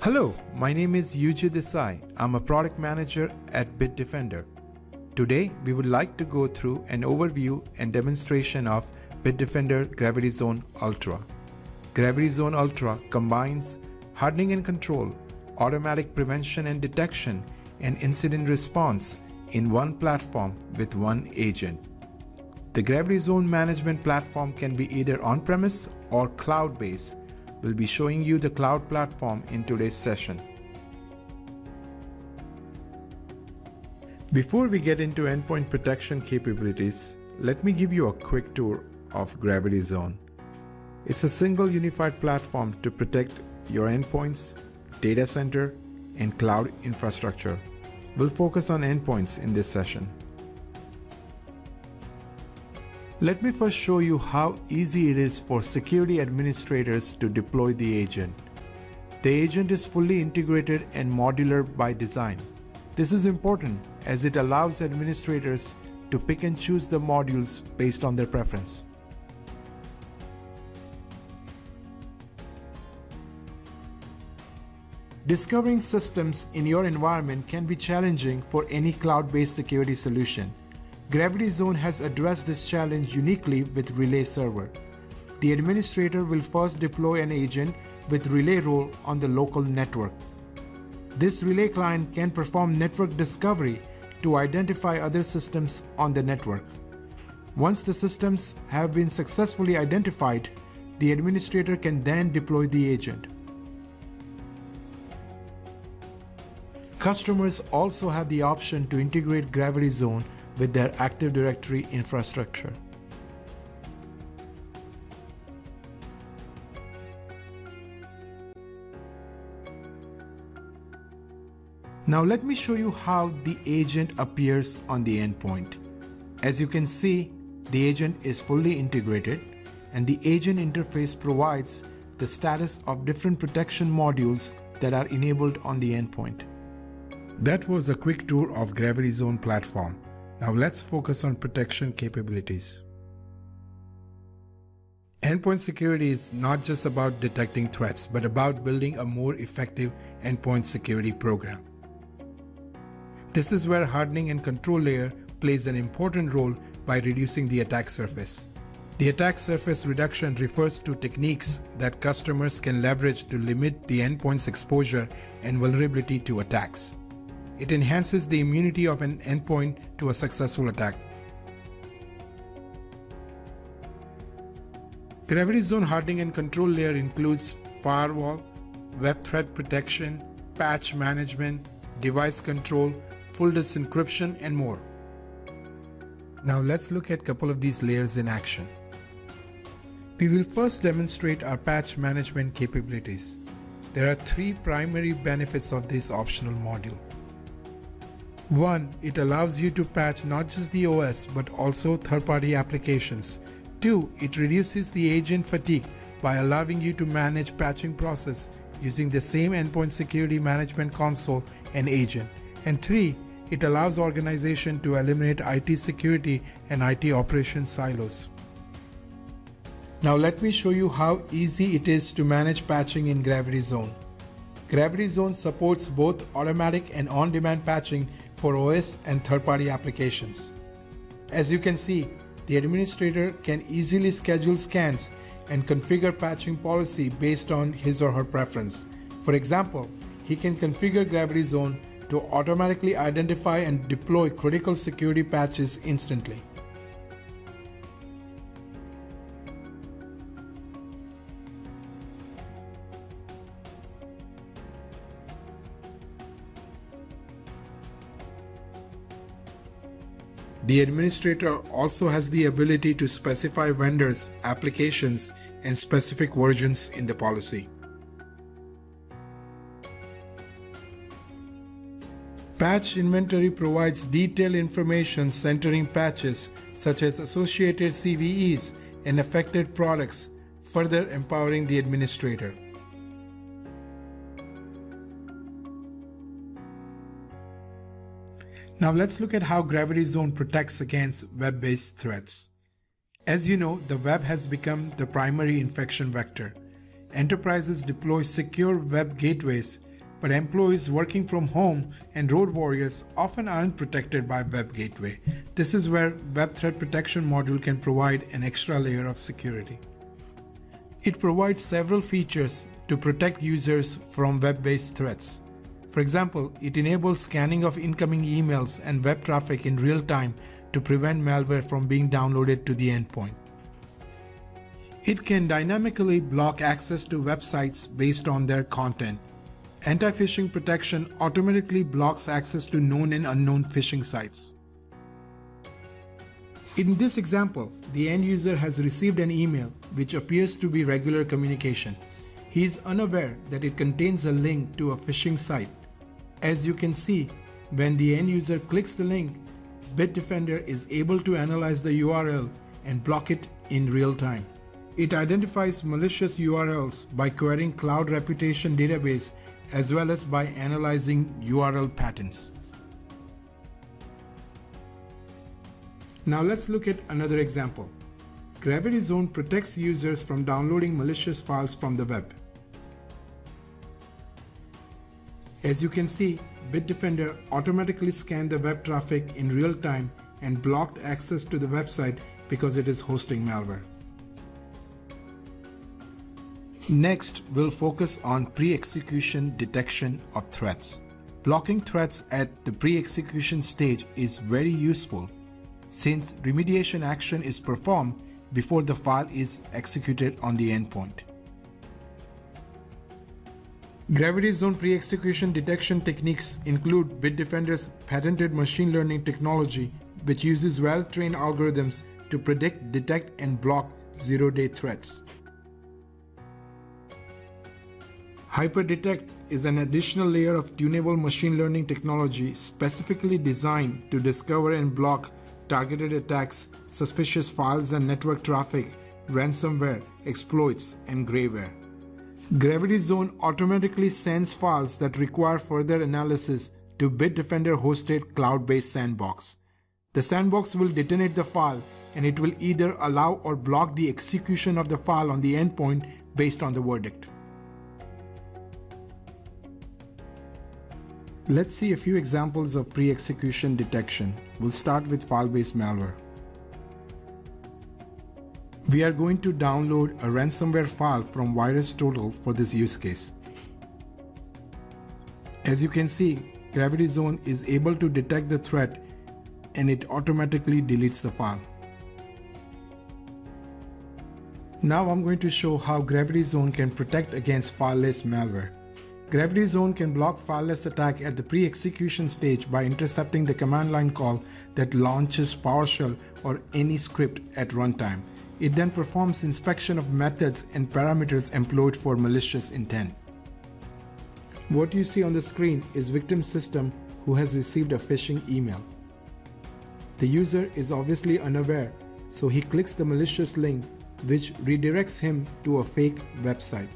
Hello, my name is Yuji Desai. I'm a product manager at Bitdefender. Today, we would like to go through an overview and demonstration of Bitdefender Gravity Zone Ultra. Gravity Zone Ultra combines hardening and control, automatic prevention and detection, and incident response in one platform with one agent. The Gravity Zone Management platform can be either on-premise or cloud-based. We'll be showing you the cloud platform in today's session. Before we get into endpoint protection capabilities, let me give you a quick tour of Gravity Zone. It's a single unified platform to protect your endpoints, data center, and cloud infrastructure. We'll focus on endpoints in this session. Let me first show you how easy it is for security administrators to deploy the agent. The agent is fully integrated and modular by design. This is important as it allows administrators to pick and choose the modules based on their preference. Discovering systems in your environment can be challenging for any cloud-based security solution. Gravity Zone has addressed this challenge uniquely with Relay Server. The administrator will first deploy an agent with relay role on the local network. This relay client can perform network discovery to identify other systems on the network. Once the systems have been successfully identified, the administrator can then deploy the agent. Customers also have the option to integrate Gravity Zone with their Active Directory infrastructure. Now let me show you how the agent appears on the endpoint. As you can see, the agent is fully integrated and the agent interface provides the status of different protection modules that are enabled on the endpoint. That was a quick tour of Gravity Zone platform. Now let's focus on protection capabilities. Endpoint security is not just about detecting threats, but about building a more effective endpoint security program. This is where hardening and control layer plays an important role by reducing the attack surface. The attack surface reduction refers to techniques that customers can leverage to limit the endpoint's exposure and vulnerability to attacks. It enhances the immunity of an endpoint to a successful attack. Gravity Zone hardening and control layer includes firewall, web threat protection, patch management, device control, full disk encryption, and more. Now let's look at a couple of these layers in action. We will first demonstrate our patch management capabilities. There are three primary benefits of this optional module. One, it allows you to patch not just the OS but also third party applications. Two, it reduces the agent fatigue by allowing you to manage patching process using the same endpoint security management console and agent. And three, it allows organization to eliminate IT security and IT operations silos. Now let me show you how easy it is to manage patching in Gravity Zone. Gravity Zone supports both automatic and on-demand patching for OS and third-party applications. As you can see, the administrator can easily schedule scans and configure patching policy based on his or her preference. For example, he can configure Gravity Zone to automatically identify and deploy critical security patches instantly. The administrator also has the ability to specify vendors, applications, and specific versions in the policy. Patch inventory provides detailed information centering patches such as associated CVEs and affected products, further empowering the administrator. Now let's look at how Gravity Zone protects against web-based threats. As you know, the web has become the primary infection vector. Enterprises deploy secure web gateways but employees working from home and road warriors often aren't protected by Web Gateway. This is where Web Threat Protection module can provide an extra layer of security. It provides several features to protect users from web-based threats. For example, it enables scanning of incoming emails and web traffic in real time to prevent malware from being downloaded to the endpoint. It can dynamically block access to websites based on their content. Anti-phishing protection automatically blocks access to known and unknown phishing sites. In this example, the end user has received an email which appears to be regular communication. He is unaware that it contains a link to a phishing site. As you can see, when the end user clicks the link, Bitdefender is able to analyze the URL and block it in real time. It identifies malicious URLs by querying Cloud Reputation Database as well as by analyzing URL patterns. Now let's look at another example. Gravity Zone protects users from downloading malicious files from the web. As you can see, Bitdefender automatically scanned the web traffic in real time and blocked access to the website because it is hosting malware. Next, we'll focus on pre-execution detection of threats. Blocking threats at the pre-execution stage is very useful since remediation action is performed before the file is executed on the endpoint. Gravity Zone pre-execution detection techniques include Bitdefender's patented machine learning technology, which uses well-trained algorithms to predict, detect, and block zero-day threats. HyperDetect is an additional layer of tunable machine learning technology specifically designed to discover and block targeted attacks, suspicious files and network traffic, ransomware, exploits, and grayware. Gravity Zone automatically sends files that require further analysis to Bitdefender hosted cloud based sandbox. The sandbox will detonate the file and it will either allow or block the execution of the file on the endpoint based on the verdict. Let's see a few examples of pre-execution detection. We'll start with file-based malware. We are going to download a ransomware file from VirusTotal for this use case. As you can see, Gravity Zone is able to detect the threat and it automatically deletes the file. Now I'm going to show how Gravity Zone can protect against fileless malware. Gravity Zone can block fileless attack at the pre-execution stage by intercepting the command line call that launches PowerShell or any script at runtime. It then performs inspection of methods and parameters employed for malicious intent. What you see on the screen is victim system who has received a phishing email. The user is obviously unaware, so he clicks the malicious link which redirects him to a fake website.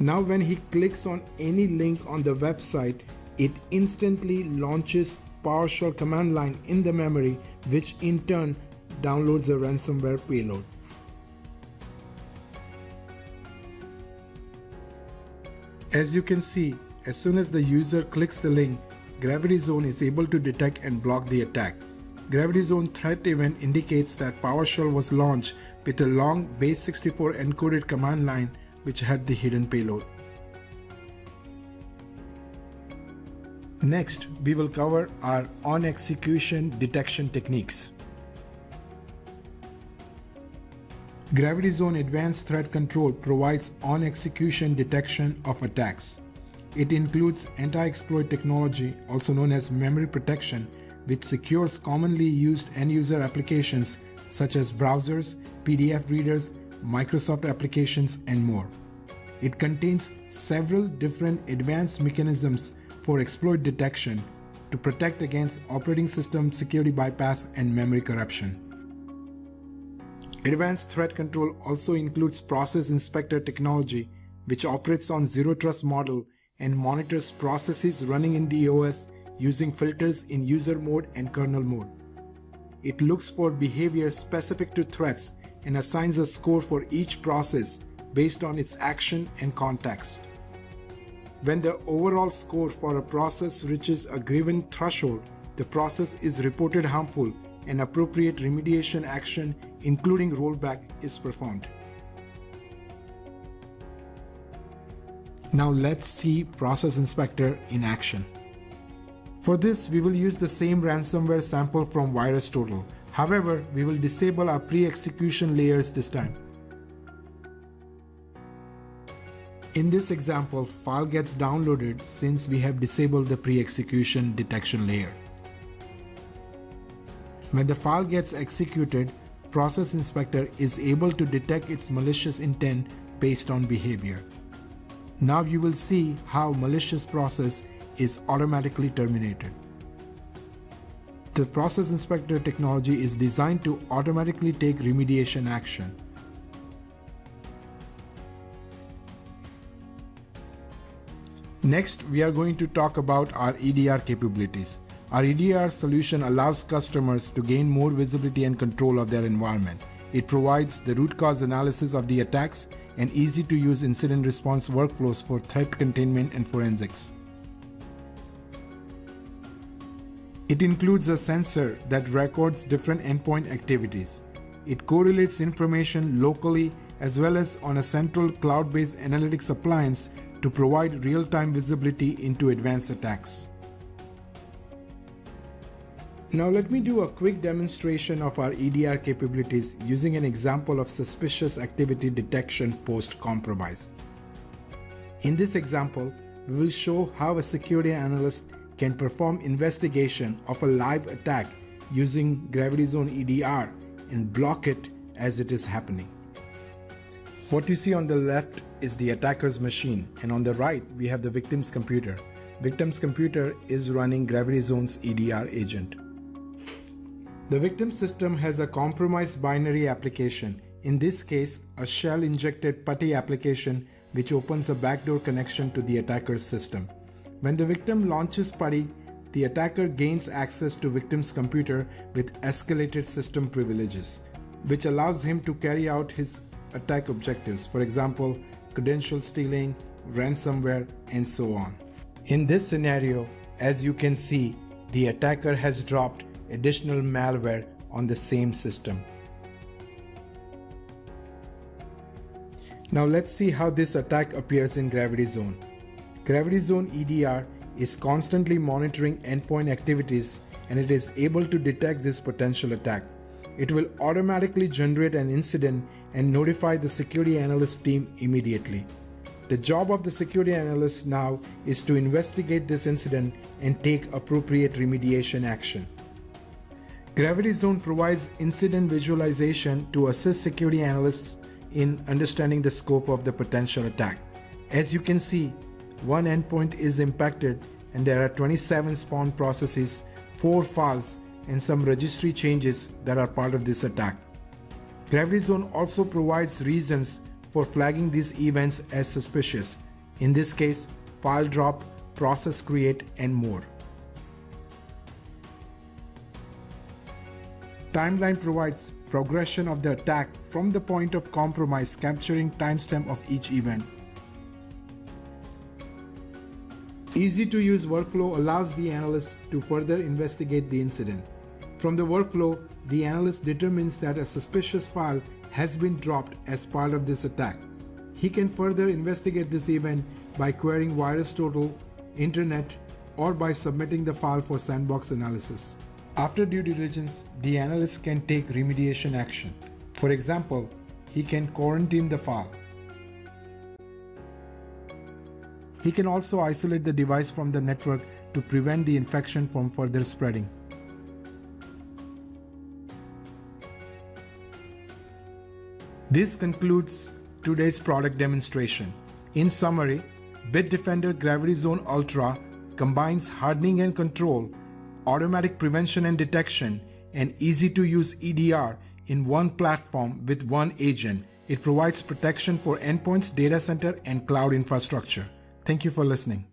Now when he clicks on any link on the website, it instantly launches PowerShell command line in the memory, which in turn downloads a ransomware payload. As you can see, as soon as the user clicks the link, Gravity Zone is able to detect and block the attack. Gravity Zone threat event indicates that PowerShell was launched with a long base64 encoded command line which had the hidden payload. Next, we will cover our on-execution detection techniques. Gravity Zone Advanced Threat Control provides on-execution detection of attacks. It includes anti-exploit technology, also known as memory protection, which secures commonly used end-user applications such as browsers, PDF readers, Microsoft applications, and more. It contains several different advanced mechanisms for exploit detection to protect against operating system security bypass and memory corruption. Advanced threat control also includes process inspector technology, which operates on zero trust model and monitors processes running in the OS using filters in user mode and kernel mode. It looks for behavior specific to threats and assigns a score for each process based on its action and context. When the overall score for a process reaches a given threshold, the process is reported harmful and appropriate remediation action, including rollback, is performed. Now let's see Process Inspector in action. For this, we will use the same ransomware sample from VirusTotal. However, we will disable our pre-execution layers this time. In this example, file gets downloaded since we have disabled the pre-execution detection layer. When the file gets executed, Process Inspector is able to detect its malicious intent based on behavior. Now you will see how malicious process is automatically terminated. The Process Inspector technology is designed to automatically take remediation action. Next, we are going to talk about our EDR capabilities. Our EDR solution allows customers to gain more visibility and control of their environment. It provides the root cause analysis of the attacks and easy to use incident response workflows for threat containment and forensics. It includes a sensor that records different endpoint activities. It correlates information locally as well as on a central cloud based analytics appliance to provide real time visibility into advanced attacks. Now let me do a quick demonstration of our EDR capabilities using an example of suspicious activity detection post-compromise. In this example, we will show how a security analyst can perform investigation of a live attack using Gravity Zone EDR and block it as it is happening. What you see on the left is the attacker's machine and on the right we have the victim's computer. Victim's computer is running Gravity Zone's EDR agent. The victim system has a compromised binary application, in this case a shell-injected PuTTY application which opens a backdoor connection to the attacker's system. When the victim launches PuTTY, the attacker gains access to victim's computer with escalated system privileges, which allows him to carry out his attack objectives, for example, credential stealing, ransomware, and so on. In this scenario, as you can see, the attacker has dropped additional malware on the same system. Now let's see how this attack appears in Gravity Zone. Gravity Zone EDR is constantly monitoring endpoint activities and it is able to detect this potential attack. It will automatically generate an incident and notify the security analyst team immediately. The job of the security analyst now is to investigate this incident and take appropriate remediation action. Gravity Zone provides incident visualization to assist security analysts in understanding the scope of the potential attack. As you can see, one endpoint is impacted and there are 27 spawn processes, 4 files, and some registry changes that are part of this attack. Gravity Zone also provides reasons for flagging these events as suspicious, in this case, file drop, process create, and more. Timeline provides progression of the attack from the point of compromise capturing timestamp of each event. Easy to use workflow allows the analyst to further investigate the incident. From the workflow, the analyst determines that a suspicious file has been dropped as part of this attack. He can further investigate this event by querying VirusTotal, Internet, or by submitting the file for sandbox analysis. After due diligence, the analyst can take remediation action. For example, he can quarantine the file. He can also isolate the device from the network to prevent the infection from further spreading. This concludes today's product demonstration. In summary, Bitdefender Gravity Zone Ultra combines hardening and control automatic prevention and detection, and easy to use EDR in one platform with one agent. It provides protection for endpoints, data center, and cloud infrastructure. Thank you for listening.